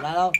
来喽。